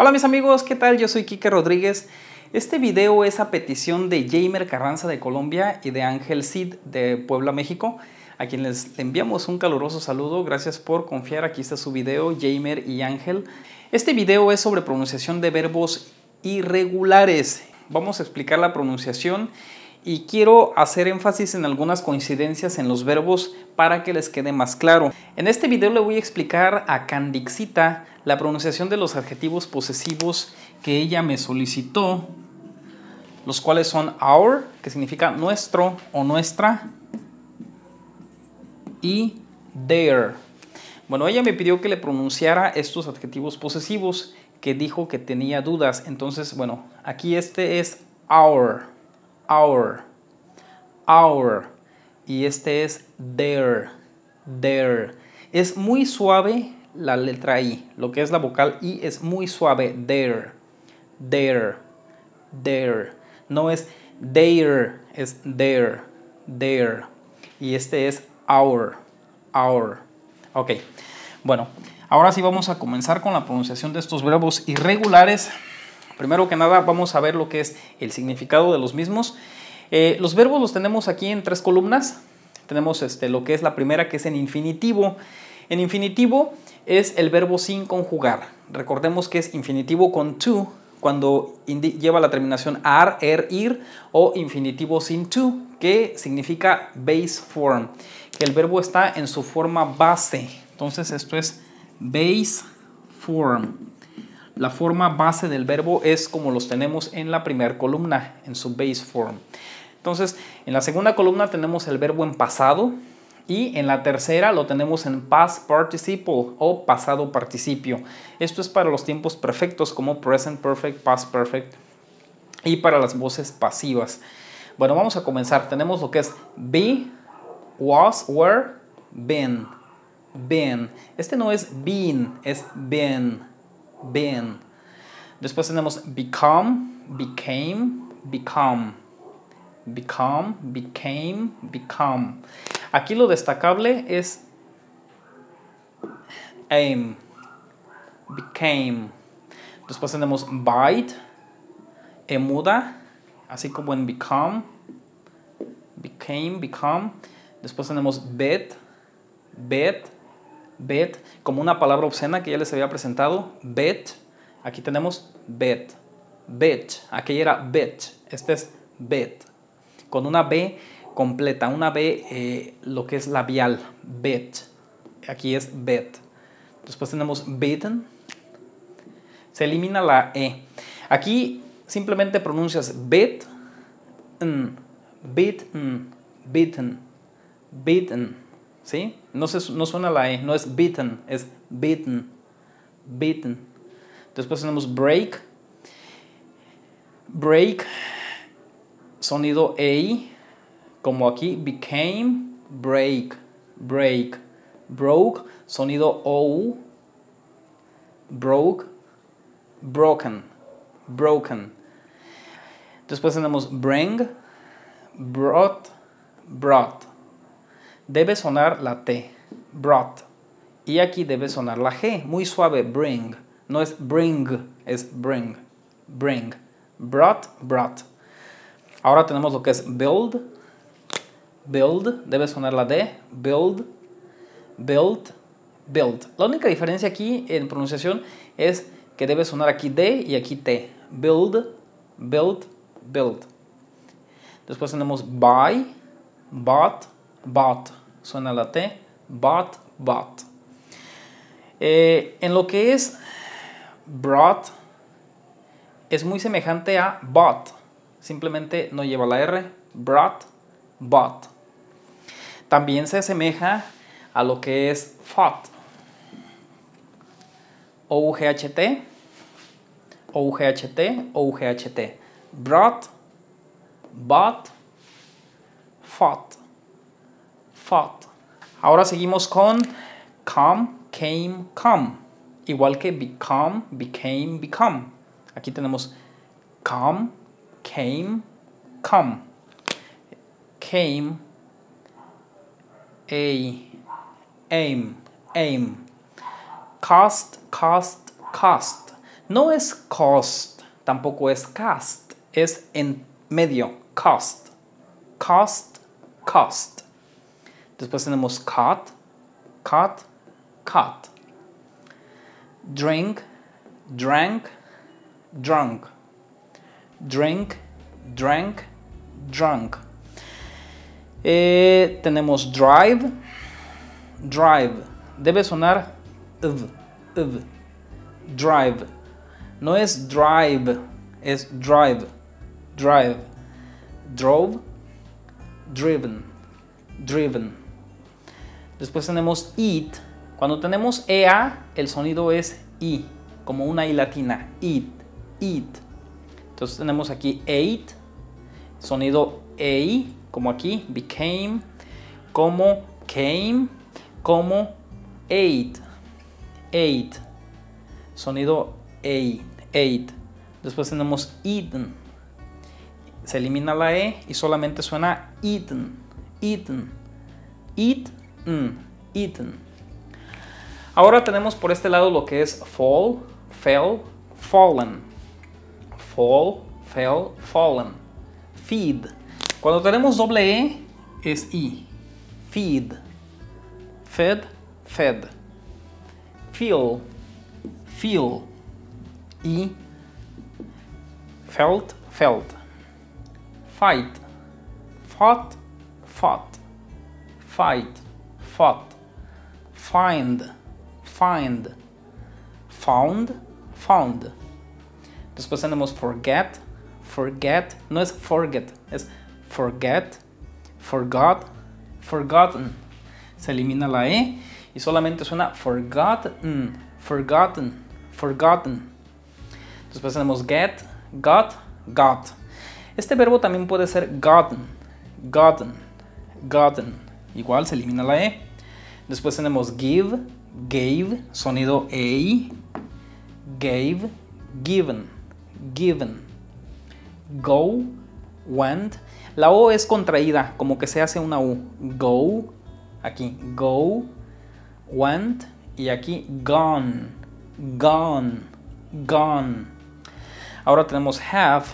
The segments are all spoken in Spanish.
Hola mis amigos, ¿qué tal? Yo soy Kike Rodríguez. Este video es a petición de Jamer Carranza de Colombia y de Ángel Cid de Puebla, México, a quienes les enviamos un caluroso saludo. Gracias por confiar. Aquí está su video, Jamer y Ángel. Este video es sobre pronunciación de verbos irregulares. Vamos a explicar la pronunciación y quiero hacer énfasis en algunas coincidencias en los verbos para que les quede más claro. En este video le voy a explicar a Candixita la pronunciación de los adjetivos posesivos que ella me solicitó, los cuales son our, que significa nuestro o nuestra, y their. Bueno, ella me pidió que le pronunciara estos adjetivos posesivos que dijo que tenía dudas. Entonces, bueno, aquí este es our our, our. Y este es their, their. Es muy suave la letra I, lo que es la vocal I es muy suave, their, their, their. No es their, es their, their. Y este es our, our. Ok, bueno, ahora sí vamos a comenzar con la pronunciación de estos verbos irregulares Primero que nada vamos a ver lo que es el significado de los mismos. Eh, los verbos los tenemos aquí en tres columnas. Tenemos este, lo que es la primera que es en infinitivo. En infinitivo es el verbo sin conjugar. Recordemos que es infinitivo con to cuando lleva la terminación ar, er, ir o infinitivo sin to que significa base form, que el verbo está en su forma base. Entonces esto es base form. La forma base del verbo es como los tenemos en la primera columna, en su base form. Entonces, en la segunda columna tenemos el verbo en pasado y en la tercera lo tenemos en past participle o pasado participio. Esto es para los tiempos perfectos como present perfect, past perfect y para las voces pasivas. Bueno, vamos a comenzar. Tenemos lo que es be, was, were, been, been. Este no es been, es been been. Después tenemos become, became, become. Become, became, become. Aquí lo destacable es aim, became. Después tenemos bite, emuda, así como en become, became, become. Después tenemos bet, bet, bet como una palabra obscena que ya les había presentado. Bet, aquí tenemos bet, bet, aquí era bet, este es bet, con una B completa, una B eh, lo que es labial, bet, aquí es bet. Después tenemos bitten, se elimina la E. Aquí simplemente pronuncias bet, bitten, bitten, bitten. ¿Sí? No, se, no suena la E, no es beaten, es beaten, beaten. Después tenemos break, break, sonido A, como aquí, became, break, break, broke, sonido O, broke, broken, broken. Después tenemos bring, brought, brought debe sonar la T, brought. Y aquí debe sonar la G, muy suave, bring. No es bring, es bring, bring. Brought, brought. Ahora tenemos lo que es build, build, debe sonar la D, build, build, build. La única diferencia aquí en pronunciación es que debe sonar aquí D y aquí T. Build, build, build. Después tenemos buy, bought, bought suena la T, bought, bought. Eh, en lo que es brought, es muy semejante a bought, simplemente no lleva la R, brought, bought. También se asemeja a lo que es fought, O-U-G-H-T, O-U-G-H-T, O-U-G-H-T, brought, bought, fought. Ahora seguimos con come, came, come. Igual que become, became, become. Aquí tenemos come, came, come. Came, a, aim, aim. Cost, cost, cost. No es cost, tampoco es cast, es en medio, cost. Cost, cost. Después tenemos cut, cut, cut. Drink, drank, drunk. Drink, drank, drunk. Eh, tenemos drive, drive. Debe sonar v, v. Drive. No es drive, es drive, drive. Drove, driven, driven. Después tenemos eat. Cuando tenemos EA, el sonido es I, como una I latina. Eat, eat. Entonces tenemos aquí ate, sonido A, como aquí, became, como came, como ate, ate, sonido A, ate. Después tenemos eaten, se elimina la E y solamente suena eaten, eaten, eaten, eaten. Ahora tenemos por este lado lo que es fall, fell, fallen. Fall, fell, fallen. Feed. Cuando tenemos doble E es I. Feed. Fed, fed. Feel, feel. I. Felt, felt. Fight. Fought, fought. Fight, Find, find. Found, found. Después tenemos forget, forget. No es forget, es forget, forgot, forgotten. Se elimina la E y solamente suena forgotten, forgotten, forgotten. Después tenemos get, got, got. Este verbo también puede ser gotten, gotten, gotten. Igual se elimina la E. Después tenemos give, gave, sonido A, gave, given, given. Go, went. La O es contraída, como que se hace una U. Go, aquí, go, went, y aquí gone, gone, gone. Ahora tenemos have,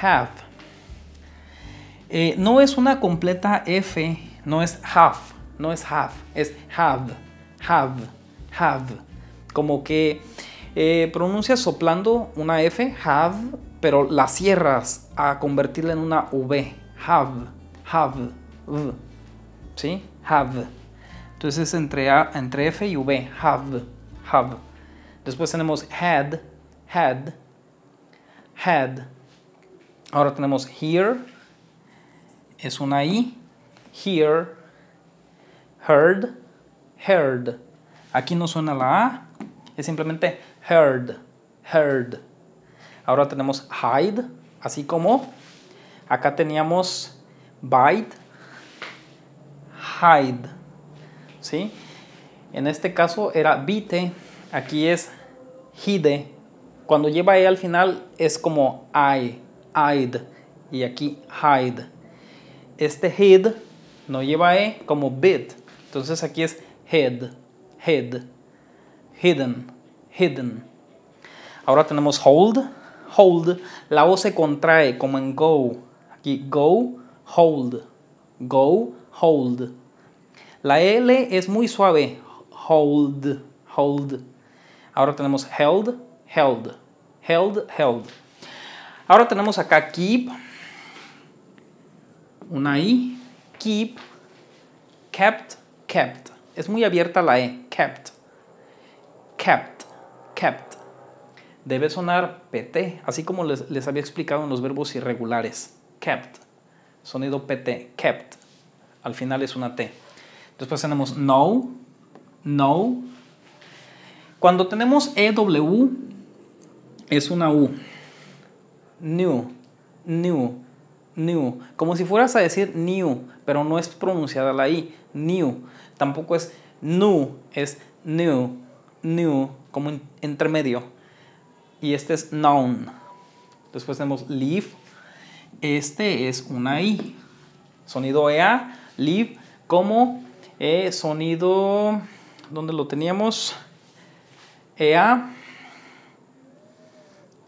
have. Eh, no es una completa F, no es have, no es have, es have, have, have. Como que eh, pronuncias soplando una F, have, pero la cierras a convertirla en una V. Have, have, v. ¿Sí? Have. Entonces es entre, entre F y V. Have, have. Después tenemos had, had, had. Ahora tenemos here. Es una I. Here. Heard, heard. Aquí no suena la A. Es simplemente heard, heard. Ahora tenemos hide, así como acá teníamos bite, hide. ¿Sí? En este caso era bite, aquí es hide. Cuando lleva E al final es como I, hide. Y aquí hide. Este hid no lleva E como bit. Entonces aquí es head, head, hidden, hidden. Ahora tenemos hold, hold. La O se contrae como en go. Aquí go, hold, go, hold. La L es muy suave. Hold, hold. Ahora tenemos held, held, held, held. Ahora tenemos acá keep. Una I. Keep. Kept, kept. Es muy abierta la E. Kept. Kept, kept. Debe sonar PT, así como les, les había explicado en los verbos irregulares. Kept. Sonido PT. Kept. Al final es una T. Después tenemos no, no. Cuando tenemos EW, es una U. New, new, new. Como si fueras a decir new, pero no es pronunciada la I. New. Tampoco es new, es new, new, como en- entre medio. Y este es noun. Después tenemos leave. Este es una I. Sonido EA, leave, como eh, sonido. ¿Dónde lo teníamos? EA.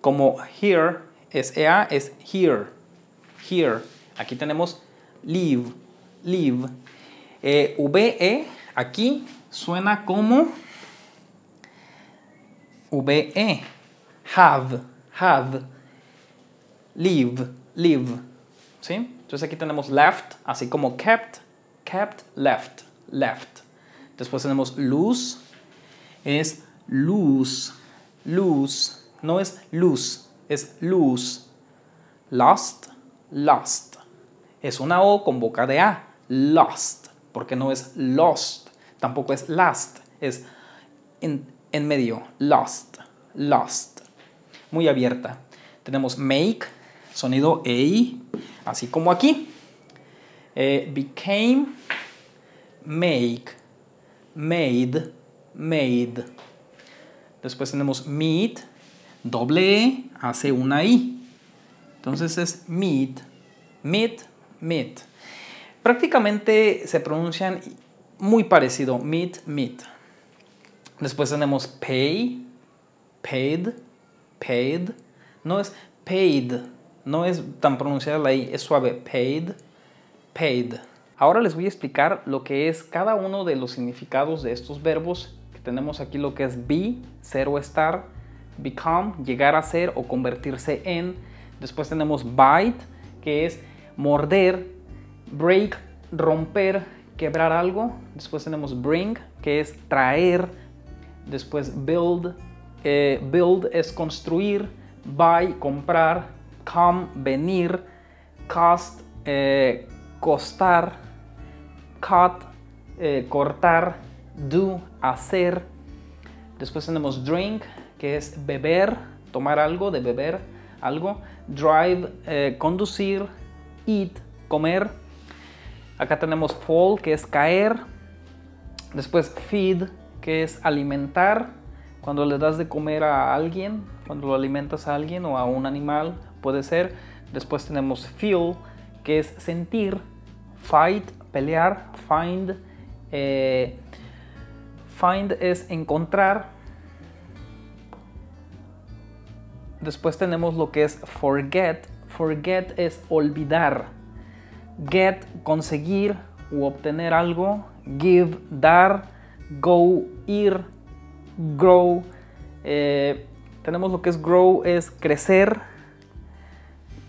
Como here es EA, es here. Here. Aquí tenemos live, live. Eh, VE aquí suena como VE. Have, have. Live, live. ¿Sí? Entonces aquí tenemos left, así como kept, kept, left, left. Después tenemos lose, es lose, lose. No es lose, es lose. Lost, lost. Es una O con boca de A. Lost. Porque no es lost. Tampoco es last. Es en, medio. Lost. Lost. Muy abierta. Tenemos make, sonido A, así como aquí. Eh, became, make, made, made. Después tenemos meet, doble E, hace una I. Entonces es meet, meet, meet. Prácticamente se pronuncian muy parecido, meet, meet. Después tenemos pay, paid, paid. No es paid, no es tan pronunciada la I, es suave, paid, paid. Ahora les voy a explicar lo que es cada uno de los significados de estos verbos. Tenemos aquí lo que es be, ser o estar, become, llegar a ser o convertirse en. Después tenemos bite, que es morder, break, romper, quebrar algo. Después tenemos bring, que es traer. Después build, eh, build es construir. Buy, comprar. Come, venir. Cost, eh, costar. Cut, eh, cortar. Do, hacer. Después tenemos drink, que es beber, tomar algo, de beber algo. Drive, conducir. Eat, comer. Acá tenemos fall, que es caer. Después feed, que es alimentar. Cuando le das de comer a alguien, cuando lo alimentas a alguien o a un animal, puede ser. Después tenemos feel, que es sentir. Fight, pelear. Find, eh, find es encontrar. Después tenemos lo que es forget. Forget es olvidar. Get, conseguir u obtener algo. Give, dar. Go, ir. Grow. Eh, tenemos lo que es grow, es crecer.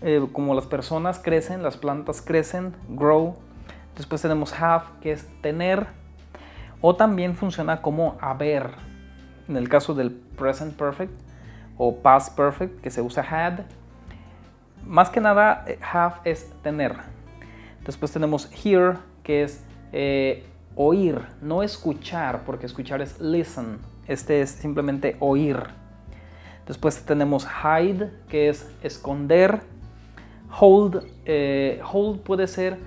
Eh, como las personas crecen, las plantas crecen. Grow. Después tenemos have, que es tener. O también funciona como haber. En el caso del present perfect o past perfect, que se usa had. Más que nada, have es tener. Después tenemos hear, que es eh, oír, no escuchar, porque escuchar es listen. Este es simplemente oír. Después tenemos hide, que es esconder. Hold, eh, hold puede ser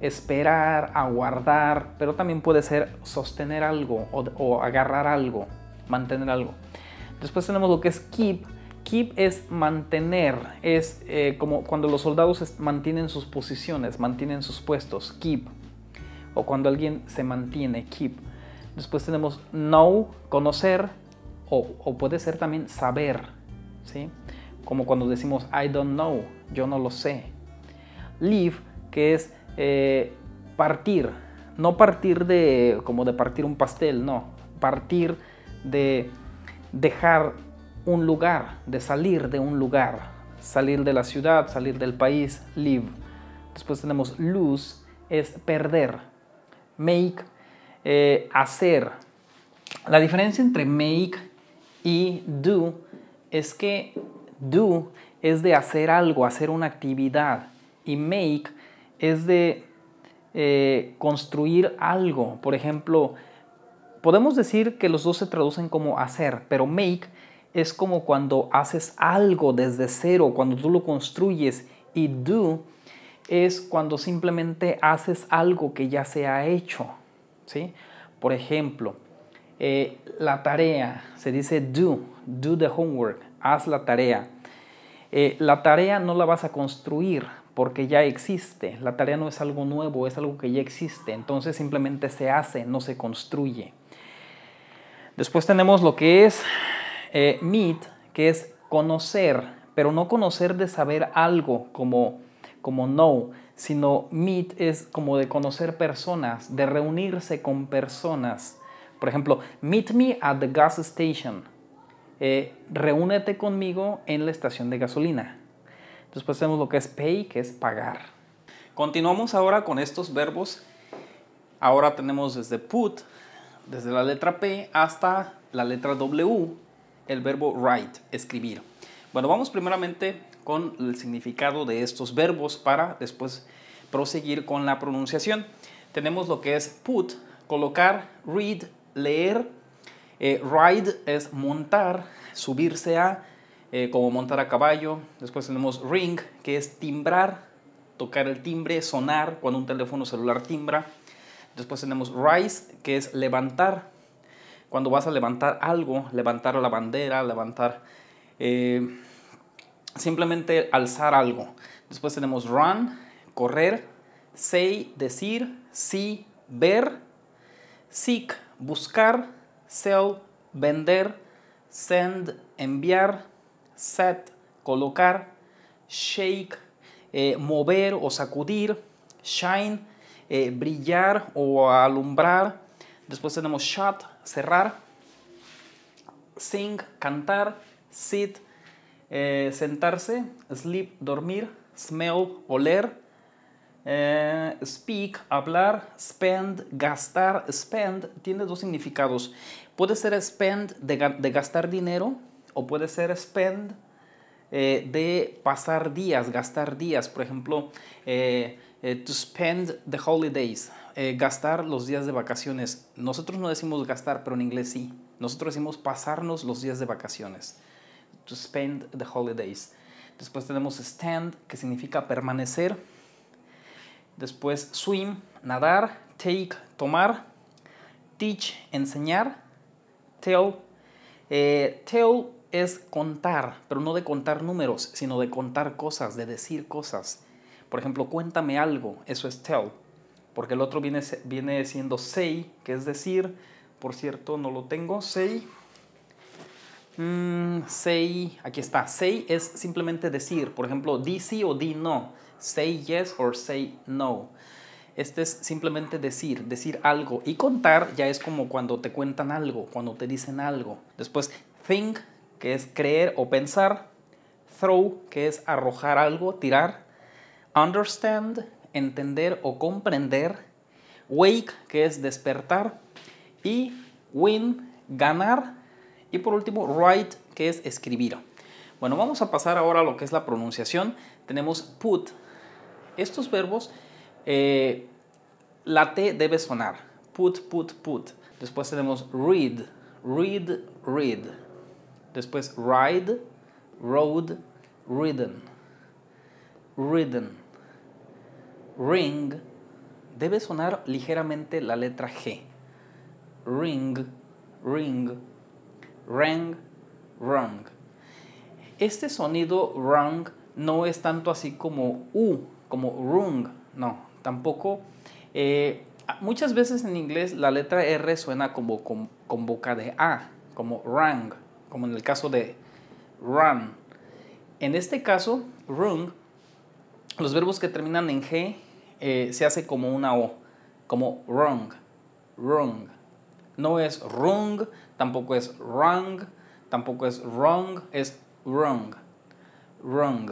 esperar, aguardar, pero también puede ser sostener algo o agarrar algo, mantener algo. Después tenemos lo que es keep. Keep es mantener, es eh, como cuando los soldados mantienen sus posiciones, mantienen sus puestos, keep. O cuando alguien se mantiene, keep. Después tenemos know, conocer, o, puede ser también saber, ¿sí? Como cuando decimos I don't know, yo no lo sé. Leave, que es eh, partir, no partir de como de partir un pastel, no, partir de dejar un lugar, de salir de un lugar, salir de la ciudad, salir del país, leave. Después tenemos lose, es perder. Make, eh, hacer. La diferencia entre make y do es que do es de hacer algo, hacer una actividad y make es de eh, construir algo. Por ejemplo, podemos decir que los dos se traducen como hacer, pero make es como cuando haces algo desde cero, cuando tú lo construyes y do es cuando simplemente haces algo que ya se ha hecho. ¿sí? Por ejemplo, eh, la tarea, se dice do, do the homework, haz la tarea. Eh, la tarea no la vas a construir porque ya existe. La tarea no es algo nuevo, es algo que ya existe. Entonces simplemente se hace, no se construye. Después tenemos lo que es eh, meet, que es conocer, pero no conocer de saber algo como, como know, sino meet es como de conocer personas, de reunirse con personas. Por ejemplo, meet me at the gas station. Eh, reúnete conmigo en la estación de gasolina. Después tenemos lo que es pay, que es pagar. Continuamos ahora con estos verbos. Ahora tenemos desde put, desde la letra P hasta la letra W, el verbo write, escribir. Bueno, vamos primeramente con el significado de estos verbos para después proseguir con la pronunciación. Tenemos lo que es put, colocar, read, leer. Eh, ride es montar, subirse a, eh, como montar a caballo. Después tenemos ring, que es timbrar, tocar el timbre, sonar cuando un teléfono celular timbra. Después tenemos rise, que es levantar. Cuando vas a levantar algo, levantar la bandera, levantar, eh, simplemente alzar algo. Después tenemos run, correr, say, decir, see, ver, seek, buscar, sell, vender, send, enviar, set, colocar, shake, eh, mover o sacudir, shine, eh, brillar o alumbrar. Después tenemos shut, cerrar, sing, cantar, sit, eh, sentarse, sleep, dormir, smell, oler, eh, speak, hablar, spend, gastar. Spend tiene dos significados. Puede ser spend de, gastar dinero o puede ser spend eh, de pasar días, gastar días. Por ejemplo, eh, to spend the holidays, gastar los días de vacaciones. Nosotros no decimos gastar, pero en inglés sí. Nosotros decimos pasarnos los días de vacaciones. To spend the holidays. Después tenemos stand, que significa permanecer Después swim, nadar, take, tomar, teach, enseñar, tell. Eh, tell es contar, pero no de contar números, sino de contar cosas, de decir cosas. Por ejemplo, cuéntame algo, eso es tell. Porque el otro viene, viene siendo say, que es decir. Por cierto, no lo tengo. Say. Mm, say, aquí está. Say es simplemente decir. Por ejemplo, di sí o di no say yes or say no. Este es simplemente decir, decir algo. Y contar ya es como cuando te cuentan algo, cuando te dicen algo. Después, think, que es creer o pensar. Throw, que es arrojar algo, tirar. Understand, entender o comprender. Wake, que es despertar. Y win, ganar. Y por último, write, que es escribir. Bueno, vamos a pasar ahora a lo que es la pronunciación. Tenemos put, estos verbos, eh, la T debe sonar. Put, put, put. Después tenemos read, read, read. Después ride, road, ridden. Ridden. Ring. Debe sonar ligeramente la letra G. Ring, ring, rang, rung. Este sonido rung no es tanto así como U, como rung, no, tampoco. Eh, muchas veces en inglés la letra R suena como con, boca de A, como rang, como en el caso de run. En este caso, rung, los verbos que terminan en G eh, se hace como una O, como rung, rung. No es rung, tampoco es rung, tampoco es wrong, es rung, rung.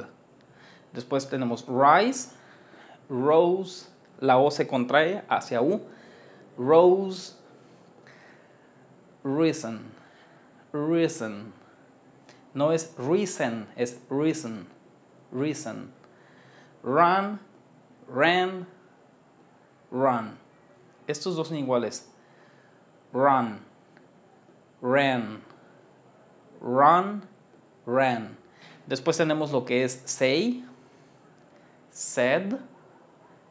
Después tenemos rise, rose, la O se contrae hacia U, rose, risen, risen. No es reason, es reason, reason. Run, ran, run. Estos dos son iguales. Run, ran, run, ran. Después tenemos lo que es say, said,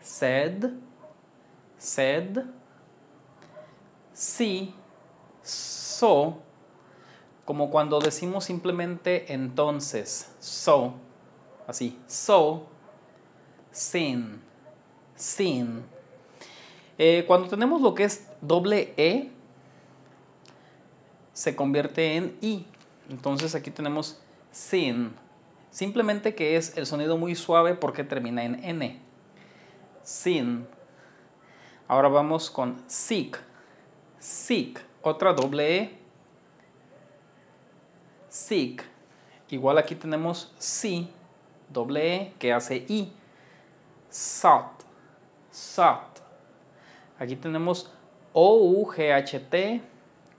said, said, sí, so, como cuando decimos simplemente entonces, so, así, so, sin, sin. Eh, cuando tenemos lo que es doble E, se convierte en I. Entonces aquí tenemos sin. Simplemente que es el sonido muy suave porque termina en N. Sin. Ahora vamos con seek. Seek. Otra doble E. Seek. Igual aquí tenemos si, doble E, que hace I. Sought. Sought. Aquí tenemos O-U-G-H-T.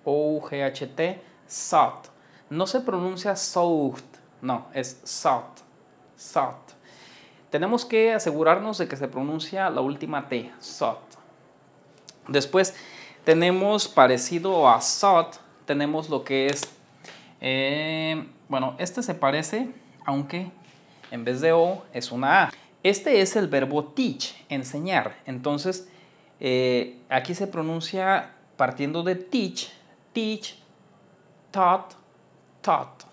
O-U-G-H-T. Sought. No se pronuncia sought. No, es sought. Sought. Tenemos que asegurarnos de que se pronuncia la última T. Sought. Después tenemos parecido a sought. Tenemos lo que es eh, bueno, este se parece, aunque en vez de O es una A. Este es el verbo teach, enseñar. Entonces, eh, aquí se pronuncia partiendo de teach, teach, taught, taught.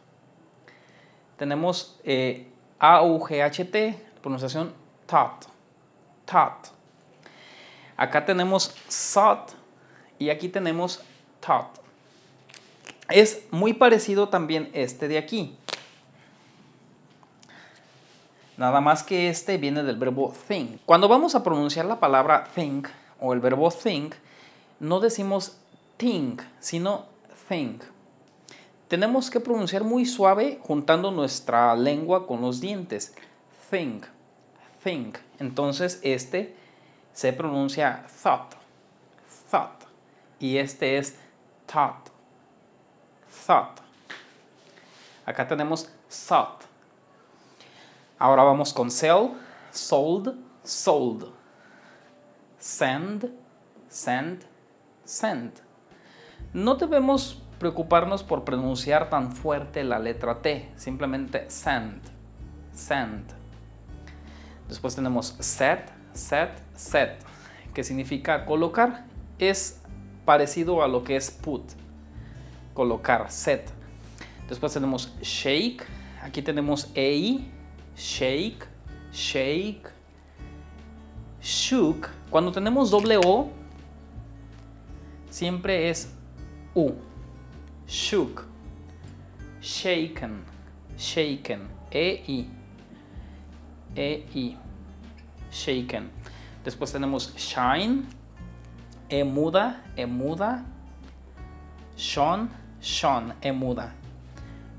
Tenemos eh, A-U-G-H-T, pronunciación taught, taught. Acá tenemos sought y aquí tenemos taught. Es muy parecido también este de aquí. Nada más que este viene del verbo think. Cuando vamos a pronunciar la palabra think o el verbo think, no decimos think, sino think. Tenemos que pronunciar muy suave juntando nuestra lengua con los dientes. Think, think. Entonces este se pronuncia thought, thought. Y este es thought thought. Acá tenemos thought. Ahora vamos con sell, sold, sold. Send, send, send. No debemos preocuparnos por pronunciar tan fuerte la letra T, simplemente send, send. Después tenemos set, set, set, que significa colocar. Es parecido a lo que es put colocar, set. Después tenemos shake, aquí tenemos EI, shake, shake, shook. Cuando tenemos doble O, siempre es U. Shook, shaken, shaken, EI, EI, shaken. Después tenemos shine, E muda, E muda, shone, Sean, E muda.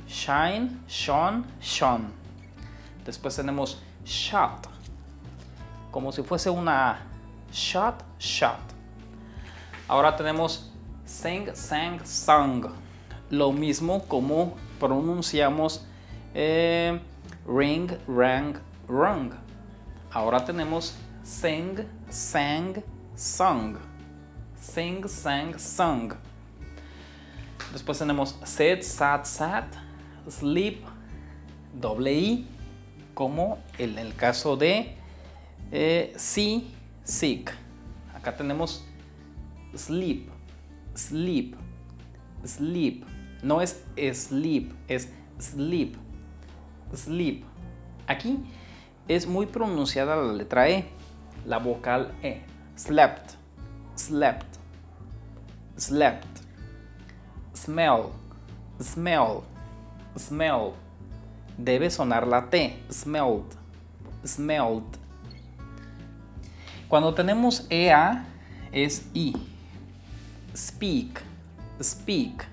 Shine, Sean, Sean. Después tenemos shot, como si fuese una A. Shot, shot. Ahora tenemos sing, sang, sung. Lo mismo como pronunciamos eh, ring, rang, rung. Ahora tenemos sing, sang, sung. Sing, sang, sung. Después tenemos set, sat, sat, sleep, doble I, como en el caso de eh, si, sick. Acá tenemos sleep, sleep, sleep. No es sleep, es sleep, sleep. Aquí es muy pronunciada la letra E, la vocal E. Slept, slept, slept smell, smell, smell. Debe sonar la T, smelled, smelled. Cuando tenemos EA es I. Speak, speak,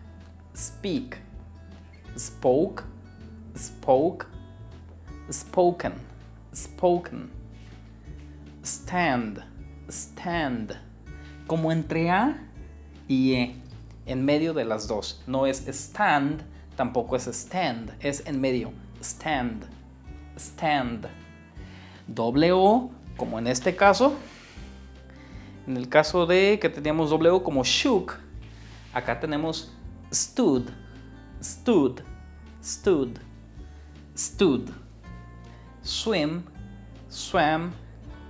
speak. Spoke, spoke, spoken, spoken. Stand, stand. Como entre A y E en medio de las dos. No es stand, tampoco es stand, es en medio. Stand, stand. O, como en este caso. En el caso de que teníamos O como shook, acá tenemos stood, stood, stood, stood. Swim, swam,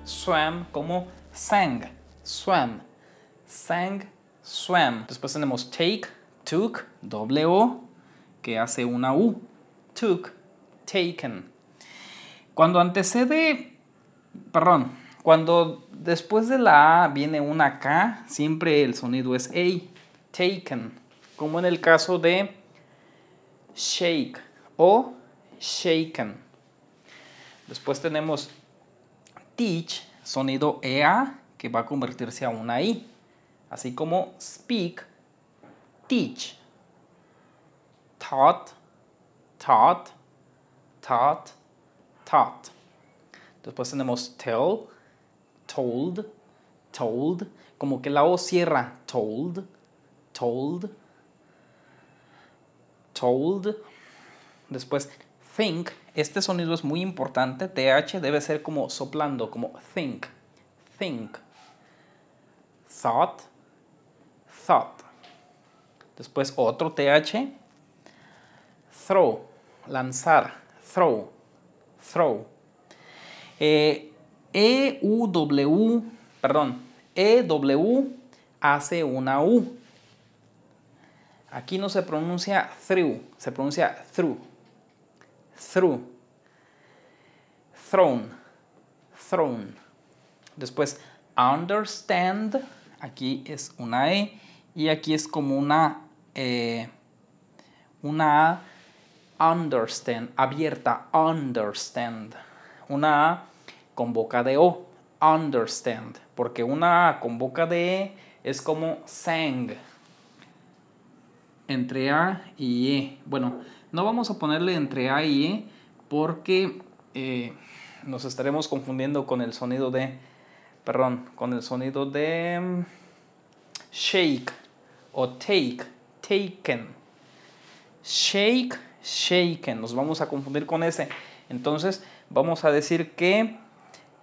swam como sang, swam, sang, swam. Después tenemos take, took, O, que hace una U. Took, taken. Cuando antecede, perdón, cuando después de la A viene una K, siempre el sonido es A, taken. Como en el caso de shake o shaken. Después tenemos teach, sonido EA, que va a convertirse a una I. Así como speak, teach. Taught, taught, taught, taught. Después tenemos tell, told, told, como que la O cierra, told, told, told. Después think, este sonido es muy importante, TH debe ser como soplando, como think, think. Thought, thought. Después otro TH, throw, lanzar, throw, throw. E, w perdón, EW hace una U. Aquí no se pronuncia through, se pronuncia through. Through. Thrown. Thrown. Después, understand. Aquí es una E. Y aquí es como una, eh, una A. Understand. Abierta. Understand. Una A con boca de O. Understand. Porque una A con boca de E es como sang. Entre A y E. Bueno, no vamos a ponerle entre A y E porque eh, nos estaremos confundiendo con el sonido de, perdón, con el sonido de mm, shake o take, taken. Shake, shaken. Nos vamos a confundir con ese. Entonces vamos a decir que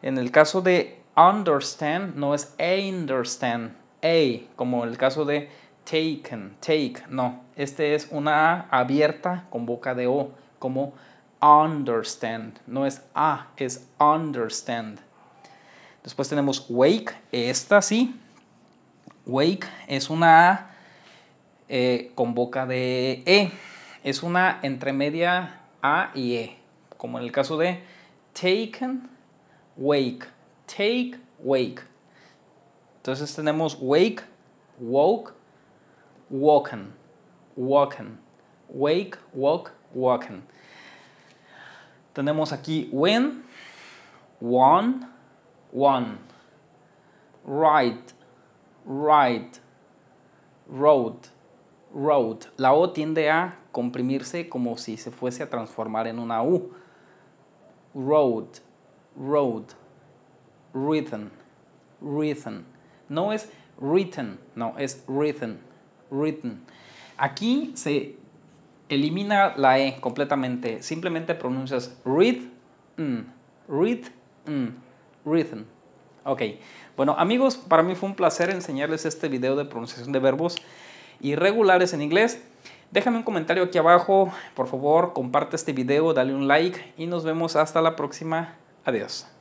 en el caso de understand no es understand, a, como el caso de taken, take, no. Este es una A abierta con boca de O, como understand. No es A, es understand. Después tenemos wake, esta sí. Wake es una A eh, con boca de E. Es una entre media A y E, como en el caso de taken, wake. Take, wake. Entonces tenemos wake, woke, walken, walken, wake, walk, walken. Tenemos aquí win, won, won, right, right, road, road. La O tiende a comprimirse como si se fuese a transformar en una U. Road, road, written, written. No es written, no, es written written. Aquí se elimina la E completamente. Simplemente pronuncias read, read, written. Ok. Bueno, amigos, para mí fue un placer enseñarles este video de pronunciación de verbos irregulares en inglés. Déjame un comentario aquí abajo. Por favor, comparte este video, dale un like y nos vemos hasta la próxima. Adiós.